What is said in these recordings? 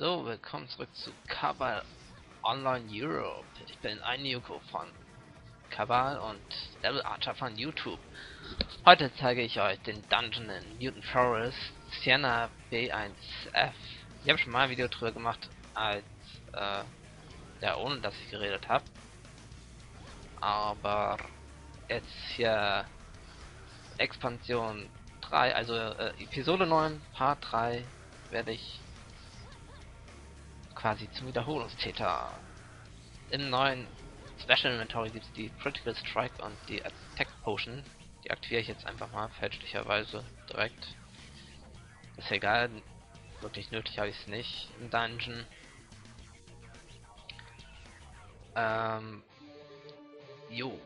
So, willkommen zurück zu Cabal Online Europe. Ich bin ein Yuko von Cabal und Level Archer von YouTube. Heute zeige ich euch den Dungeon in Newton Forest, Sienna B1F. Ich habe schon mal ein Video drüber gemacht, als äh, ja, ohne dass ich geredet habe. Aber jetzt hier Expansion 3, also äh, Episode 9, Part 3 werde ich quasi zum Wiederholungstäter. Im neuen Special Inventory gibt es die Critical Strike und die Attack Potion. Die aktiviere ich jetzt einfach mal fälschlicherweise direkt. Ist egal, wirklich nötig habe ich es nicht im Dungeon. Ähm, jo.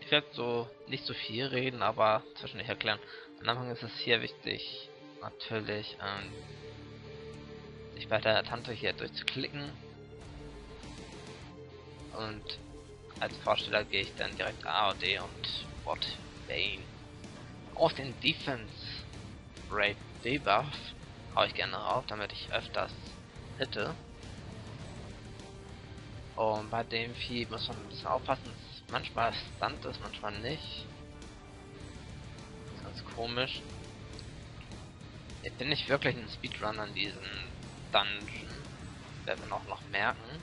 Ich werde so nicht so viel reden, aber zwischendurch erklären. Am Anfang ist es hier wichtig, natürlich ähm, sich bei der Tante hier durchzuklicken. Und als Vorsteller gehe ich dann direkt AOD und What Bane. Auf den Defense Rate Debuff hau ich gerne rauf, damit ich öfters hitte. Und bei dem Vieh muss man ein bisschen aufpassen. Manchmal stunt ist, manchmal nicht. Ganz komisch. Ich bin nicht wirklich ein Speedrunner an diesen Dungeon. Werden wir noch, noch merken.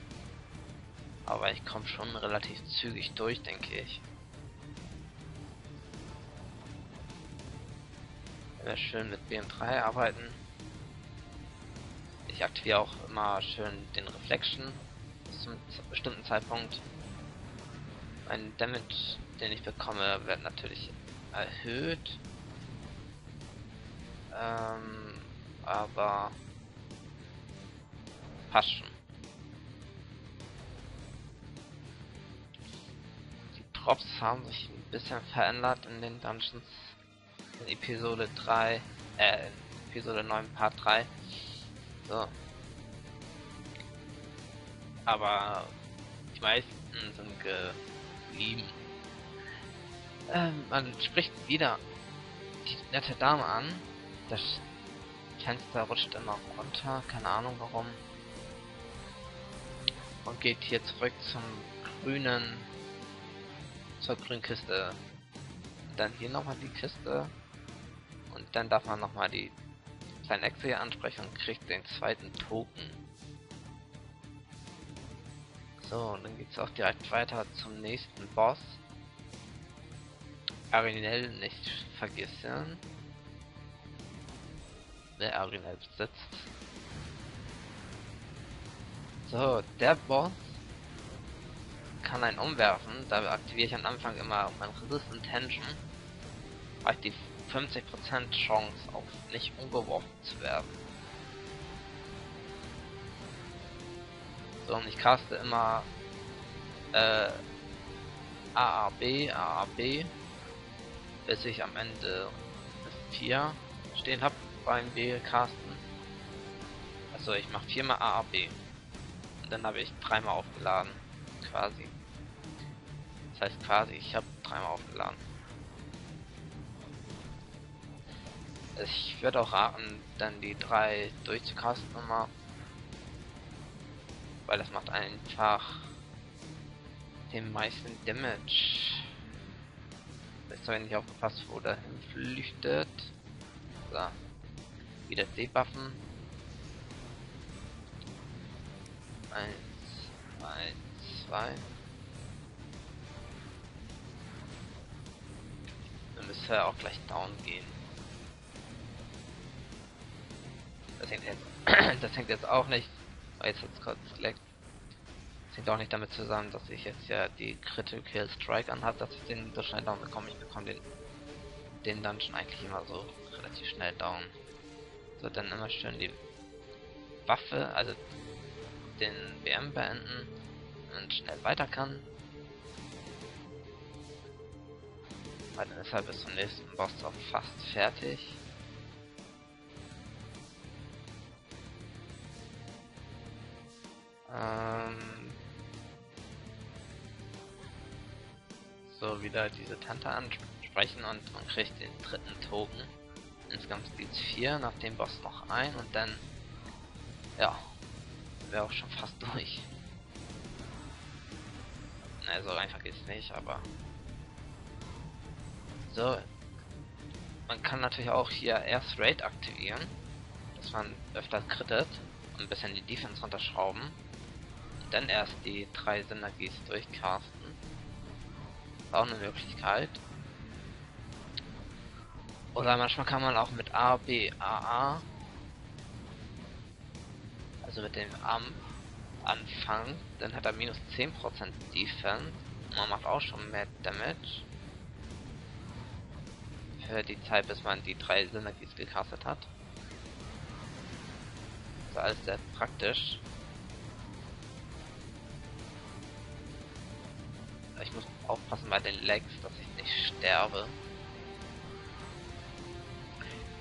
Aber ich komme schon relativ zügig durch, denke ich. Wäre schön mit BM3 arbeiten. Ich aktiviere auch immer schön den Reflection bis zum bestimmten Zeitpunkt. Mein Damage, den ich bekomme, wird natürlich erhöht. Ähm, aber passt schon. Die Drops haben sich ein bisschen verändert in den Dungeons in Episode 3, äh, Episode 9 Part 3. So. Aber die meisten sind geblieben. Ähm, man spricht wieder die nette Dame an. Das Fenster rutscht immer runter, keine Ahnung warum und geht hier zurück zum grünen zur grünen Kiste. Dann hier nochmal die Kiste und dann darf man nochmal die kleinen Echse hier ansprechen und kriegt den zweiten Token. So, und dann geht's auch direkt weiter zum nächsten Boss. Arinel nicht vergessen. Wer Arinel besitzt. So, der Boss kann einen umwerfen. Da aktiviere ich am Anfang immer mein Resistant Tension. Habe die 50% Chance auf nicht umgeworfen zu werden. So, und ich caste immer äh, AAB, AAB, bis ich am Ende 4 stehen habe beim B casten. Also ich mache viermal AAB dann habe ich dreimal aufgeladen. Quasi. Das heißt quasi, ich habe dreimal aufgeladen. Ich würde auch raten, dann die drei durchzukasten immer. Weil das macht einfach den meisten Damage. Habe ich nicht aufgepasst, der flüchtet. So. Wieder debuffen. Eins, zwei, zwei. Dann müsste er auch gleich down gehen. Das hängt jetzt, das hängt jetzt auch nicht. Oh, jetzt hat's kurz geleckt. Das hängt auch nicht damit zusammen, dass ich jetzt ja die Critical Strike anhabe, dass ich den so schnell down bekomme. Ich bekomme den, den Dungeon eigentlich immer so relativ schnell down. So, dann immer schön die Waffe, also den WM beenden und schnell weiter kann. Weil dann ist er bis zum nächsten Boss auch fast fertig. Ähm so, wieder diese Tante ansprechen und man kriegt den dritten Token. Insgesamt gibt es vier, nach dem Boss noch ein und dann Ja, wäre auch schon fast durch. Ne, so einfach geht's nicht, aber so. Man kann natürlich auch hier erst Raid aktivieren, dass man öfter krittet und ein bisschen die Defense runterschrauben. Und dann erst die drei Synergies durchcasten. Ist auch eine Möglichkeit. Oder manchmal kann man auch mit A, B, A, A, also mit dem Arm anfangen, dann hat er minus 10% Defense. Man macht auch schon mehr Damage. Für die Zeit, bis man die drei Synergies gecastet hat. Das ist alles sehr praktisch. Ich muss aufpassen bei den Legs, dass ich nicht sterbe.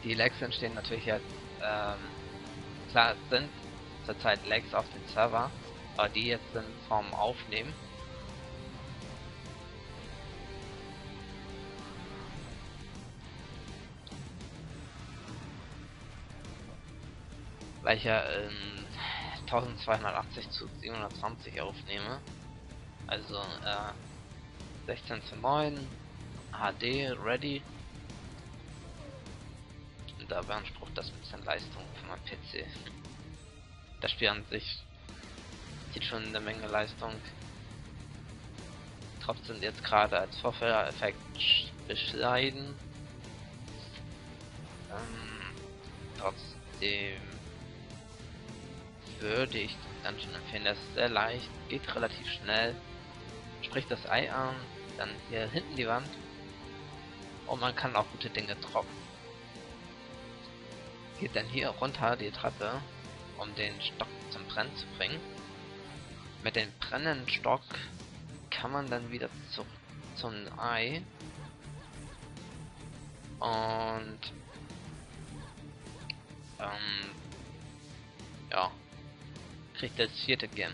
Die Lags entstehen natürlich jetzt, ähm, klar, sind zurzeit Lags auf dem Server, aber die jetzt sind vom Aufnehmen. Weil ich ja in 1280 zu 720 aufnehme. Also äh, 16 zu 9 HD ready da beansprucht das ein bisschen Leistung von meinem PC. Das Spiel an sich sieht schon eine Menge Leistung. Trotzdem jetzt gerade als Vorführeffekt bescheiden. Ähm, trotzdem würde ich dann schon empfehlen, das ist sehr leicht, geht relativ schnell. Spricht das Ei an, dann hier hinten die Wand und man kann auch gute Dinge trocken geht dann hier runter die Treppe, um den Stock zum Brennen zu bringen. Mit dem brennenden Stock kann man dann wieder zurück zum Ei. Und ähm, ja, kriegt das vierte Gem.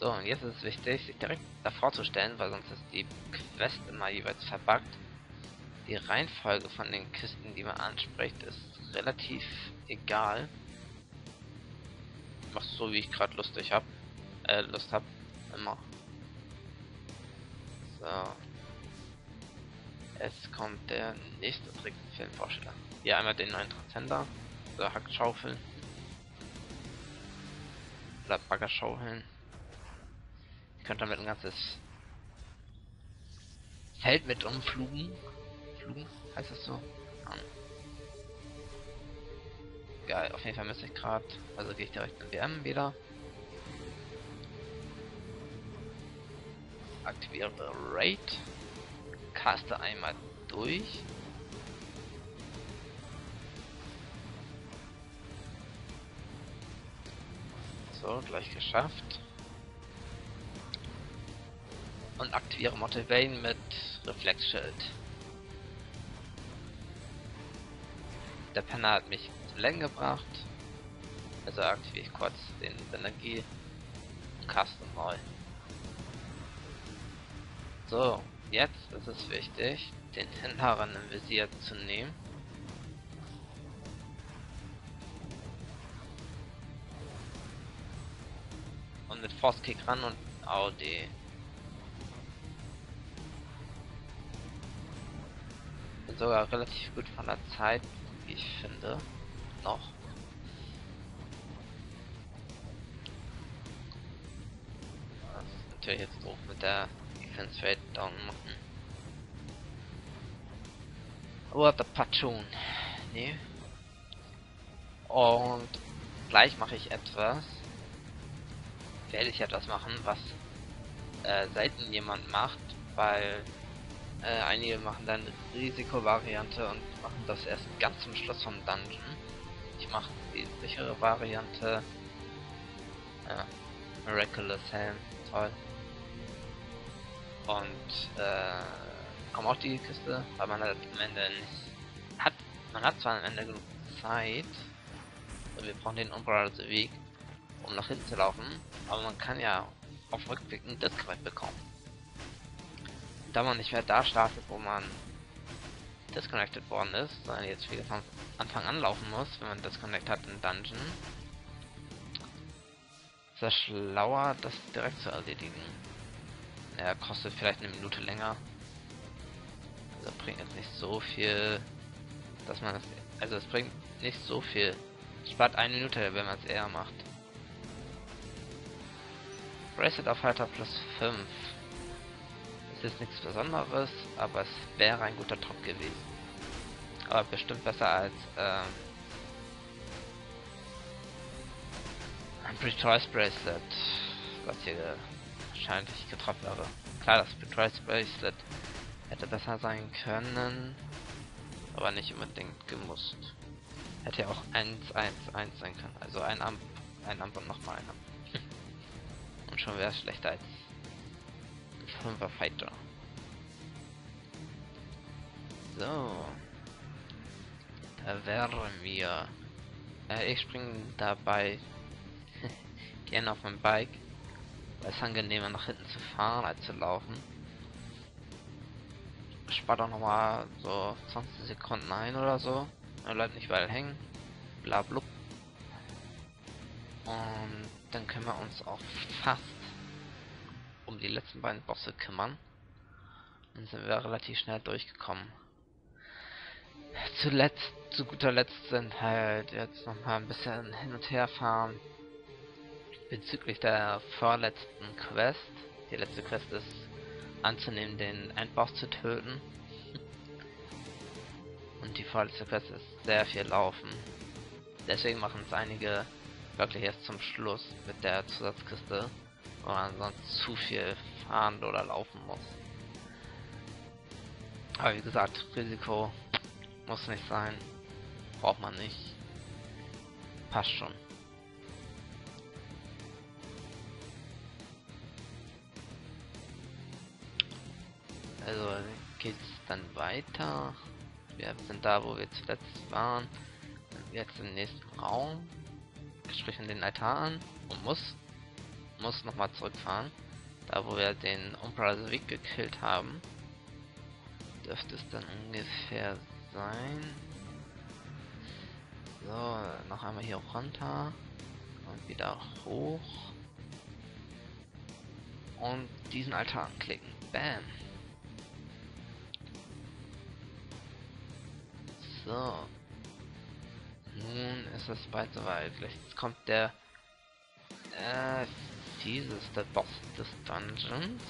So, und jetzt ist es wichtig, sich direkt davor zu stellen, weil sonst ist die Quest immer jeweils verbuggt die Reihenfolge von den Kisten, die man anspricht, ist relativ egal. Ich mach so, wie ich gerade lustig hab, äh, Lust hab, immer. So. Es kommt der nächste Trick Filmvorsteller. Hier einmal den neuen Transcender, so Hackschaufeln. Oder Baggerschaufeln. Ich könnte damit ein ganzes Feld mit umflugen. Flugen? Heißt das so? Geil, auf jeden Fall müsste ich gerade. Also gehe ich direkt in WM wieder. Aktiviere Raid. Caste einmal durch. So, gleich geschafft. Und aktiviere Motivate mit Reflexschild. Der Penner hat mich zum Lenken gebracht. Also aktiviere ich kurz den Energie Custom neu. So, jetzt ist es wichtig, den hinteren im Visier zu nehmen. Und mit Force Kick ran und Audi. Bin sogar relativ gut von der Zeit wie ich finde. Noch. Das ist natürlich jetzt doof mit der Defense Fade down machen. What the Patchoon. Nee. Und gleich mache ich etwas. Werde ich etwas machen, was äh, selten jemand macht, weil äh, einige machen dann Risikovariante und machen das erst ganz zum Schluss vom Dungeon. Ich mache die sichere Variante. Ja, Miraculous Helm, toll. Und äh, kommt auch die Kiste, weil man halt am Ende nicht hat. Man hat zwar am Ende genug Zeit, und wir brauchen den unberaten Weg, um nach hinten zu laufen, aber man kann ja auf Rückweg ein Disc bekommen da man nicht mehr da startet, wo man disconnected worden ist, sondern jetzt wieder von Anfang an laufen muss, wenn man disconnect hat in Dungeon. Ist es schlauer, das direkt zu erledigen. Ja, kostet vielleicht eine Minute länger. Also bringt jetzt nicht so viel, dass man es. Also es bringt nicht so viel. Spart eine Minute, wenn man es eher macht. Bracelet auf Halter plus 5. Es ist nichts Besonderes, aber es wäre ein guter Trupp gewesen. Aber bestimmt besser als ähm, ein Pre-Choice Bracelet, was hier wahrscheinlich getroffen wäre. Klar, das Pre-Choice Bracelet hätte besser sein können, aber nicht unbedingt gemusst. Hätte ja auch 1, 1, 1 sein können. Also ein Amp, ein Amp und nochmal ein Amp. und schon wäre es schlechter als 5er Fighter. So. Da wären wir. Äh, ich springe dabei gerne auf mein Bike. Es angenehmer nach hinten zu fahren als zu laufen. Spart auch nochmal so 20 Sekunden ein oder so. Er bleibt nicht weiter hängen. Bla blub. Und dann können wir uns auch fast die letzten beiden Bosse kümmern. Dann sind wir relativ schnell durchgekommen. Zuletzt, zu guter Letzt sind halt jetzt noch mal ein bisschen hin und her fahren bezüglich der vorletzten Quest. Die letzte Quest ist anzunehmen, den Endboss zu töten. Und die vorletzte Quest ist sehr viel Laufen. Deswegen machen es einige wirklich erst zum Schluss mit der Zusatzkiste, wo man sonst zu viel fahren oder laufen muss. Aber wie gesagt, Risiko muss nicht sein. Braucht man nicht. Passt schon. Also geht's dann weiter. Wir sind da, wo wir zuletzt waren. Jetzt im nächsten Raum. Ich spreche den Altar an und muss muss noch mal zurückfahren. Da wo wir den Umbra Weg gekillt haben. Dürfte es dann ungefähr sein. So, noch einmal hier runter. Und wieder hoch. Und diesen Altar anklicken. Bam. So. Nun ist es bald soweit. Jetzt kommt der äh, fieseste Boss des Dungeons.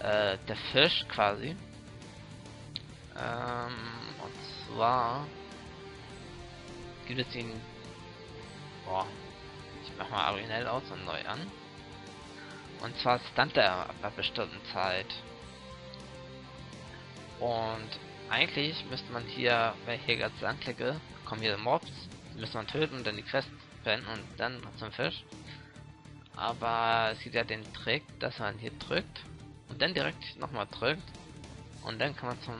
Äh, der Fisch quasi. Ähm, und zwar gibt es ihn. Boah, ich mach mal originell aus und neu an. Und zwar stand er ab einer bestimmten Zeit. Und eigentlich müsste man hier, wenn ich hier ganz anklicke, kommen hier Mobs, die müsste man töten, dann die Quest beenden und dann zum Fisch. Aber es gibt ja den Trick, dass man hier drückt und dann direkt nochmal drückt und dann kann man zum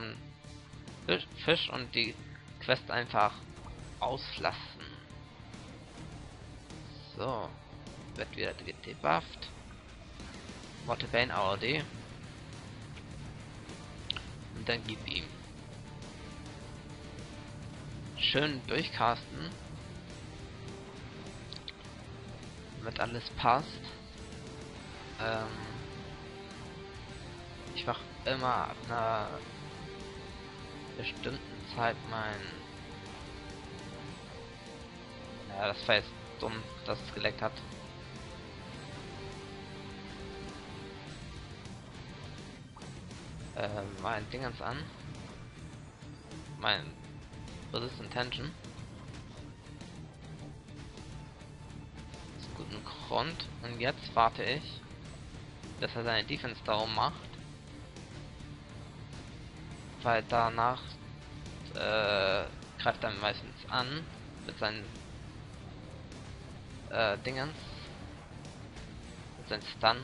Fisch und die Quest einfach auslassen. So, wird wieder gedebufft. Mortebane AOD. Und dann gib ihm schön durchcasten. Damit alles passt. Ähm ich mach immer ab einer bestimmten Zeit mein... Ja, das war jetzt dumm, dass es geleckt hat. Ähm, mein Dingens an. Mein Resistant Tension. Aus Grund. Und jetzt warte ich, dass er seine Defense darum macht. Weil danach äh, greift er meistens an mit seinen äh, Dingens. Mit seinen Stun.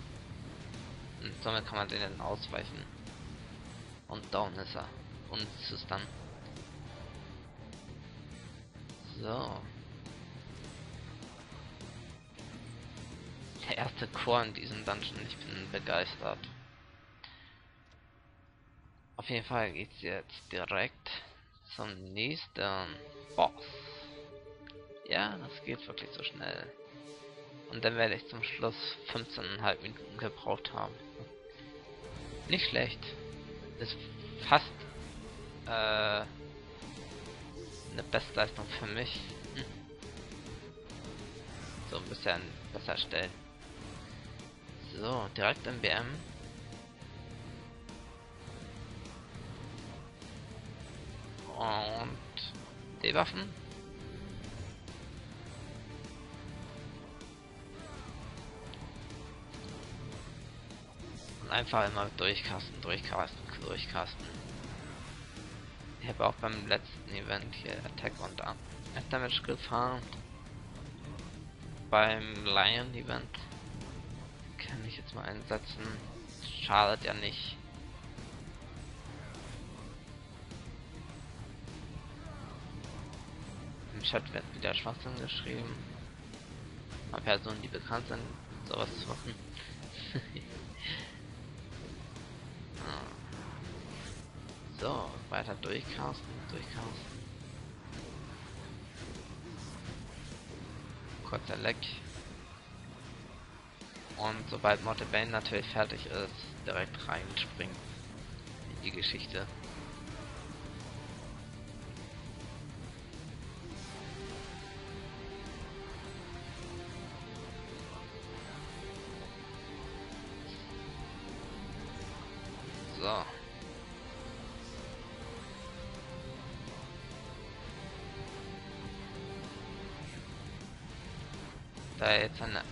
Und somit kann man den ausweichen. Und down ist er. Und zu stun. So. Der erste Chor in diesem Dungeon, ich bin begeistert. Auf jeden Fall geht's jetzt direkt zum nächsten Boss. Ja, das geht wirklich so schnell. Und dann werde ich zum Schluss 15,5 Minuten gebraucht haben. Nicht schlecht. Ist fast äh, eine Bestleistung für mich. Hm. So ein bisschen besser stellen. So, direkt im BM. Und die Waffen. Und einfach immer durchkasten, durchkasten, durchkasten. Ich habe auch beim letzten Event hier Attack und Damage gefahren. Beim Lion Event kann ich jetzt mal einsetzen. Schadet ja nicht. Im Chat wird wieder Schwachsinn geschrieben. Aber Personen, die bekannt sind, sowas zu machen. So, weiter durchcasten, durchcasten. Kurzer Leck. Und sobald Mortebane natürlich fertig ist, direkt reinspringen in die Geschichte. So. Da jetzt eine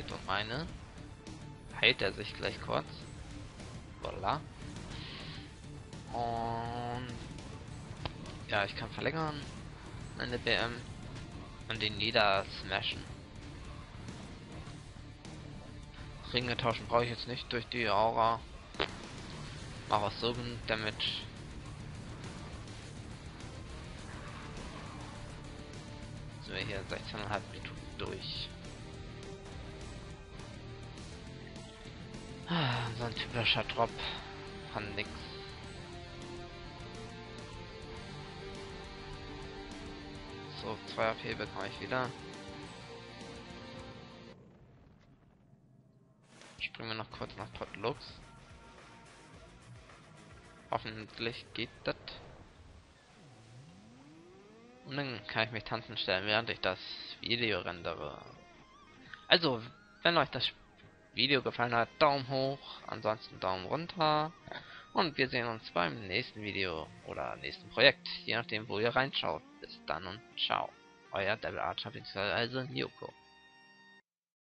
Tag-Anhebung meine, heilt er sich gleich kurz. Voila. Und ja, ich kann verlängern meine BM und den nieder smashen. Ringe tauschen brauche ich jetzt nicht durch die Aura. Mach auch so Damage. Sind wir hier 16,5 Minuten durch. So ein typischer Drop von nix. So, 2 AP bekomme ich wieder. Springen wir noch kurz nach Port Lux. Hoffentlich geht das. Und dann kann ich mich tanzen stellen, während ich das Video rendere. Also, wenn euch das Video gefallen hat, Daumen hoch, ansonsten Daumen runter. Und wir sehen uns beim nächsten Video oder nächsten Projekt, je nachdem wo ihr reinschaut. Bis dann und ciao. Euer Devil Archer bzw. Nyoko.